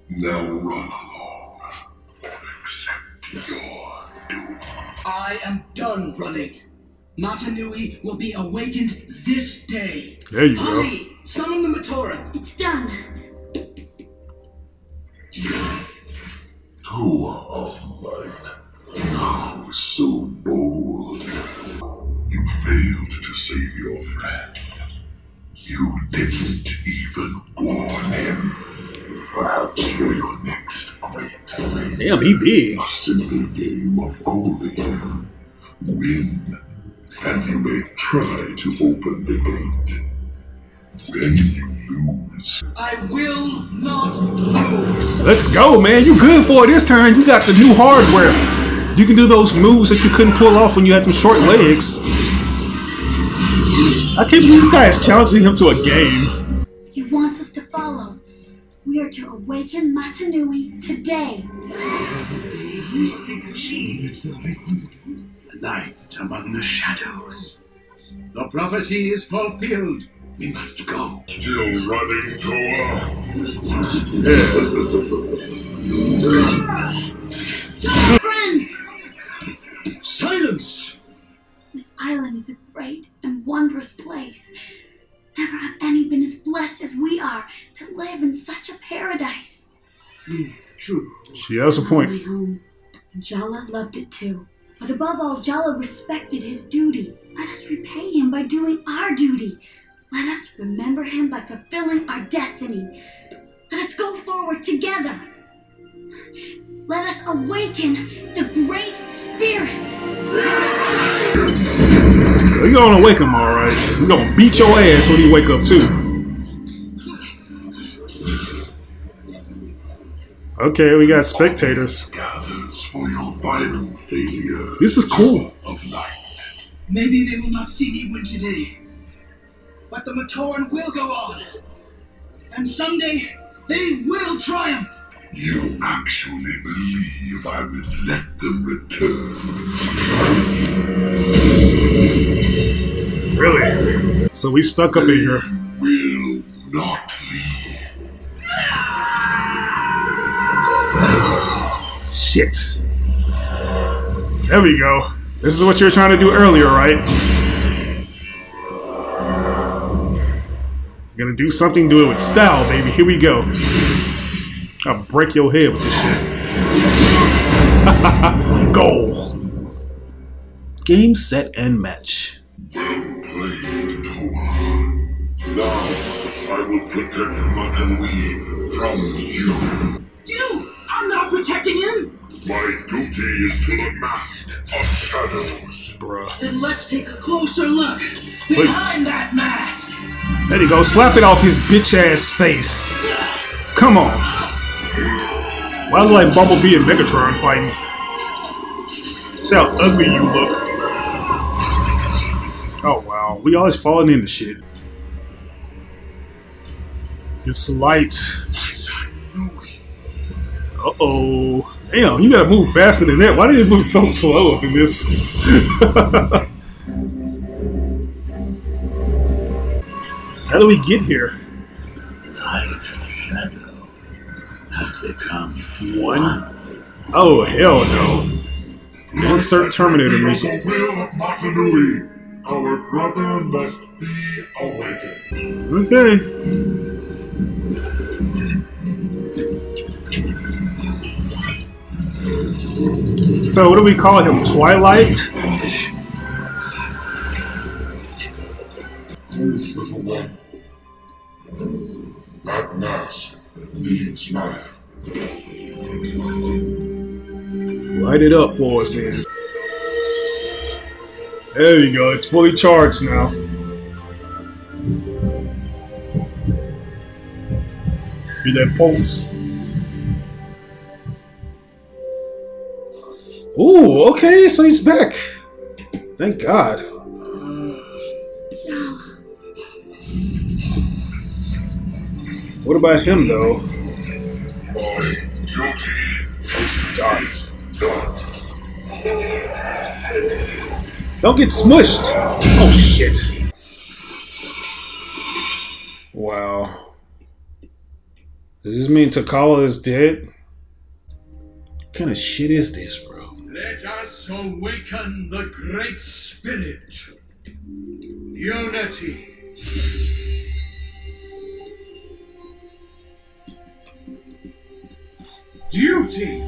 Now run along and accept your doom. I am done running. Mata Nui will be awakened this day. There you go. Hurry! Summon the Matoran! It's done. Toa of light, now so bold. You failed to save your friend. You didn't even warn him. Perhaps for your next great fate, Damn, he big. a simple game of Kohli. Win, and you may try to open the gate. When you lose, I will not lose! Let's go, man. You good for it this time. You got the new hardware. You can do those moves that you couldn't pull off when you had them short legs. I can't believe this guy is challenging him to a game. He wants us to follow. We are to awaken Mata Nui today. Light among the shadows. The prophecy is fulfilled. We must go. still running, Toa. Friends! Silence! This island is a great and wondrous place. Never have any been as blessed as we are to live in such a paradise. Hmm, true. She has a point. My home. And Jaller loved it too. But above all, Jaller respected his duty. Let us repay him by doing our duty. Let us remember him by fulfilling our destiny. Let us go forward together. Let us awaken the Great Spirit. You're gonna wake him, alright. We're gonna beat your ass when he wake up, too. Okay, we got spectators. For your final failure. This is cool. Of light. Maybe they will not see me win today. But the Matoran will go on. And someday, they will triumph. You actually believe I would let them return? Really? So we stuck up in here. Will not leave. Shit. There we go. This is what you were trying to do earlier, right? You're gonna do something, do it with style, baby. Here we go. I'll break your head with this shit. Goal. Game, set, and match. Well played, Toa. Now I will protect Mata Nui from you. You are not protecting him. My duty is to the Mask of Shadows. Bruh. Then let's take a closer look behind that mask. There you go. Slap it off his bitch ass face. Come on. Why look like Bumblebee and Megatron fighting? See how ugly you look. Oh wow, we always falling into shit. This light. Uh oh. Damn, you gotta move faster than that. Why did it move so slow up in this? How do we get here? Light and shadow have become One? Oh, hell no. Insert Terminator music. The will of Mata Nui. Our brother must be awakened. Okay. So, what do we call him? Twilight? Who's little one? That mask needs life. Light it up for us, then. There you go. It's fully charged now. Be that pulse. Ooh, okay, so he's back. Thank God. What about him, though? My duty is done. Don't get smushed! Oh shit. Wow. Does this mean Takala is dead? What kind of shit is this, bro? Let us awaken the Great Spirit. Unity. Duty.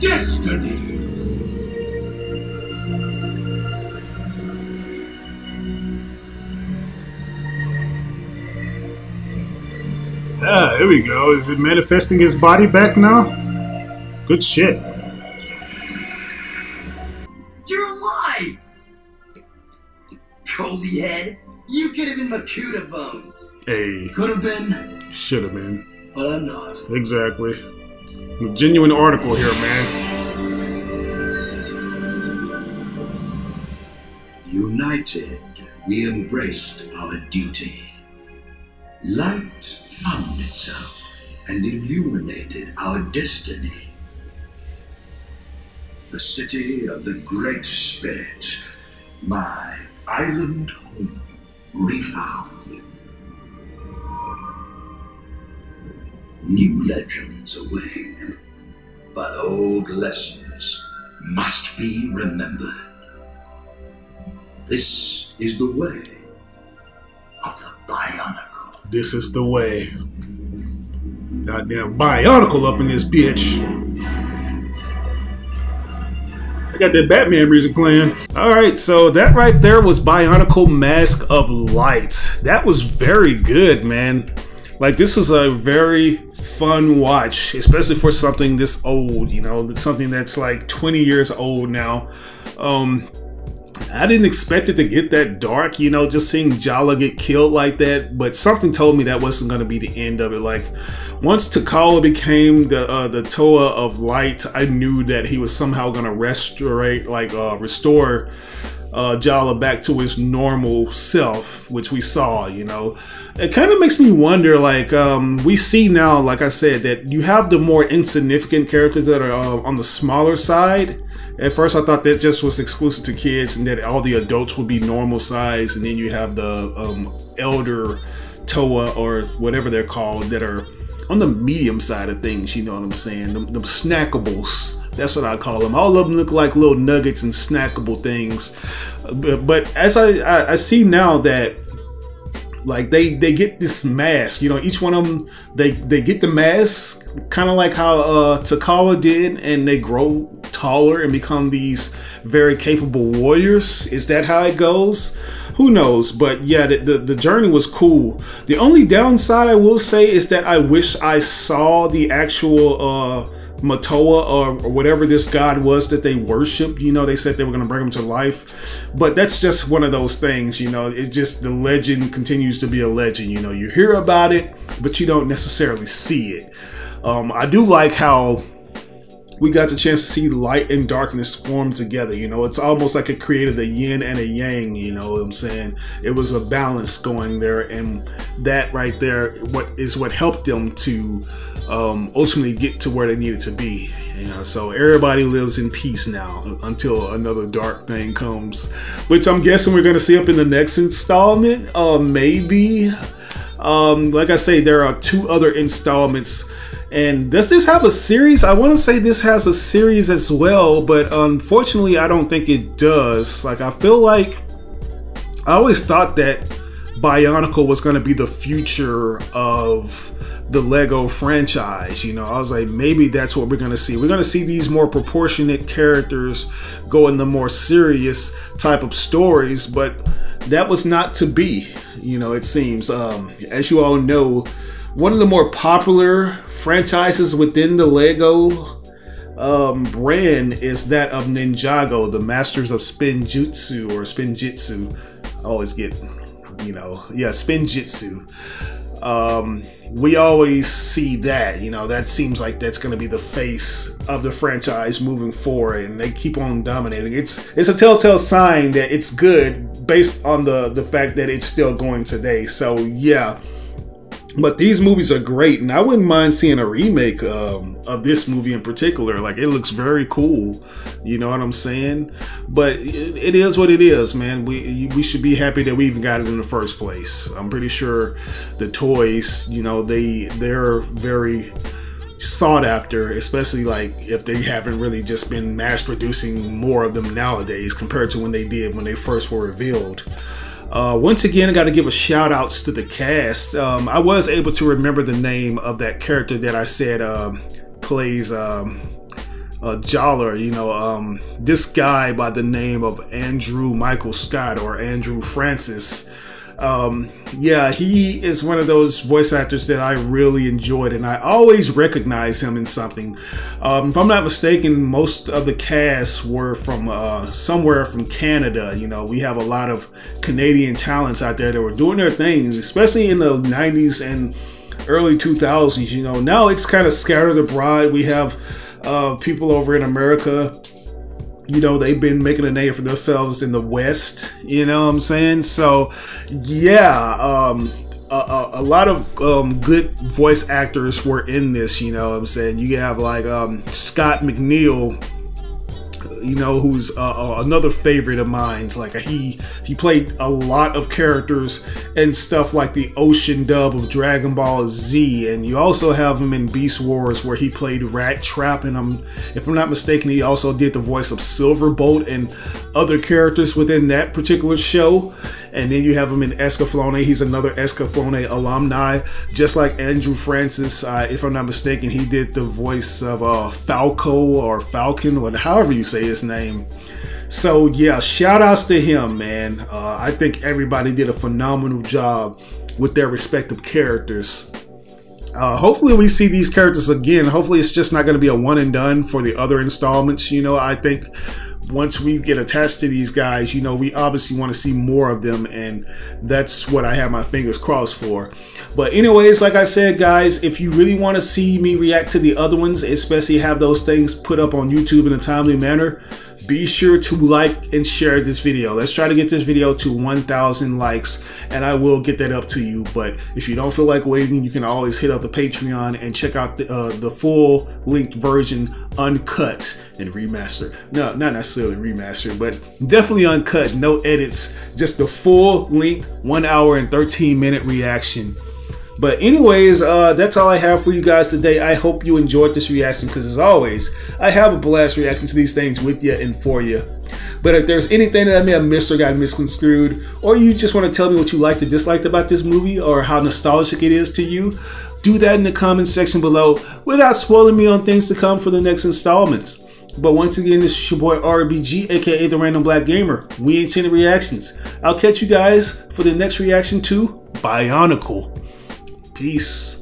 Destiny. There we go. Is it manifesting his body back now? Good shit. You're alive! Kohli head, you could have been Makuta Bones. Hey, Could have been, should have been. but I'm not. Exactly. A genuine article here, man. United, we embraced our duty. Light found itself and illuminated our destiny. The city of the Great Spirit, my island home, refound. New legends await, but old lessons must be remembered. This is the way of the Bionicle. This is the way. Goddamn Bionicle up in this bitch. I got that Batman music playing. Alright, so that right there was Bionicle Mask of Light. That was very good, man. Like, this was a very fun watch, especially for something this old, you know, something that's like 20 years old now. Um, I didn't expect it to get that dark, you know, just seeing Jaller get killed like that. But something told me that wasn't going to be the end of it. Like once Takua became the uh, the Toa of Light, I knew that he was somehow going to restore, like uh, restore uh, Jaller back to his normal self, which we saw. You know, it kind of makes me wonder. Like um, we see now, like I said, that you have the more insignificant characters that are uh, on the smaller side. At first, I thought that just was exclusive to kids, and that all the adults would be normal size, and then you have the um, elder Toa or whatever they're called that are on the medium side of things. You know what I'm saying? The, them snackables. That's what I call them. All of them look like little nuggets and snackable things. But, but as I, I, I see now that like they they get this mask you know each one of them they they get the mask kind of like how uh Takua did and they grow taller and become these very capable warriors is that how it goes who knows but yeah the, the, the journey was cool the only downside i will say is that i wish i saw the actual uh Matoa or, or, whatever this god was that they worshipped. You know, they said they were going to bring him to life. But that's just one of those things, you know, it's just the legend continues to be a legend. You know, you hear about it, but you don't necessarily see it. Um, I do like how we got the chance to see light and darkness form together. You know, it's almost like it created a yin and a yang. You know what I'm saying? It was a balance going there, and that right there, what is what helped them to um, ultimately get to where they needed to be. You know, so everybody lives in peace now until another dark thing comes, which I'm guessing we're gonna see up in the next installment. Uh, maybe. Um, like I say, there are two other installments. And does this have a series? I want to say this has a series as well, but unfortunately, I don't think it does. Like, I feel like I always thought that Bionicle was going to be the future of the Lego franchise. You know, I was like, maybe that's what we're going to see. We're going to see these more proportionate characters go in the more serious type of stories, but that was not to be. You know, it seems. Um, as you all know, one of the more popular franchises within the Lego um, brand is that of Ninjago, the Masters of Spinjitzu or Spinjitzu. I always get, you know, yeah, Spinjitzu. Um, we always see that, you know, that seems like that's going to be the face of the franchise moving forward, and they keep on dominating. It's it's a telltale sign that it's good based on the the fact that it's still going today. So yeah but these movies are great, and I wouldn't mind seeing a remake um, of this movie in particular. Like it looks very cool, you know what I'm saying? But it, it is what it is, man. We we should be happy that we even got it in the first place. I'm pretty sure the toys, you know, they they're very sought after, especially like if they haven't really just been mass producing more of them nowadays compared to when they did when they first were revealed. Uh, once again, I got to give a shout outs to the cast. Um, I was able to remember the name of that character that I said um, plays um, uh, Jaller. You know, um, this guy by the name of Andrew Michael Scott or Andrew Francis um, yeah, he is one of those voice actors that I really enjoyed, and I always recognize him in something. Um, if I'm not mistaken, most of the cast were from uh, somewhere from Canada. You know, we have a lot of Canadian talents out there that were doing their things, especially in the 90s and early 2000s. You know, now it's kind of scattered abroad. We have uh, people over in America you know they've been making a name for themselves in the west you know what i'm saying? So yeah um a, a, a lot of um, good voice actors were in this you know what i'm saying? You have like um, scott mcneil you know, who's uh, another favorite of mine. Like he he played a lot of characters and stuff like the Ocean dub of Dragon Ball Z, and you also have him in Beast Wars where he played Rat Trap, and I'm if I'm not mistaken, he also did the voice of Silverbolt and other characters within that particular show. And then you have him in Escaflowne. He's another Escaflowne alumni, just like Andrew Francis. Uh, if I'm not mistaken, he did the voice of uh, Falco or Falcon, or however you say his name. So yeah, shout outs to him, man. Uh, I think everybody did a phenomenal job with their respective characters. Uh, hopefully we see these characters again. Hopefully it's just not going to be a one and done for the other installments. You know, I think once we get attached to these guys, you know, we obviously want to see more of them, and that's what I have my fingers crossed for. But anyways, like I said, guys, if you really want to see me react to the other ones, especially have those things put up on YouTube in a timely manner, be sure to like and share this video. Let's try to get this video to 1,000 likes and I will get that up to you. But if you don't feel like waiting, you can always hit up the Patreon and check out the, uh, the full linked version uncut and remastered. No, not necessarily remastered, but definitely uncut, no edits, just the full length one hour and 13 minute reaction but anyways, uh, that's all I have for you guys today. I hope you enjoyed this reaction because as always, I have a blast reacting to these things with you and for you. But if there's anything that I may have missed or got misconstrued, or you just want to tell me what you liked or disliked about this movie or how nostalgic it is to you, do that in the comments section below without spoiling me on things to come for the next installments. But once again, this is your boy RBG, aka The Random Black Gamer. We ain't changing reactions. I'll catch you guys for the next reaction to Bionicle. Peace.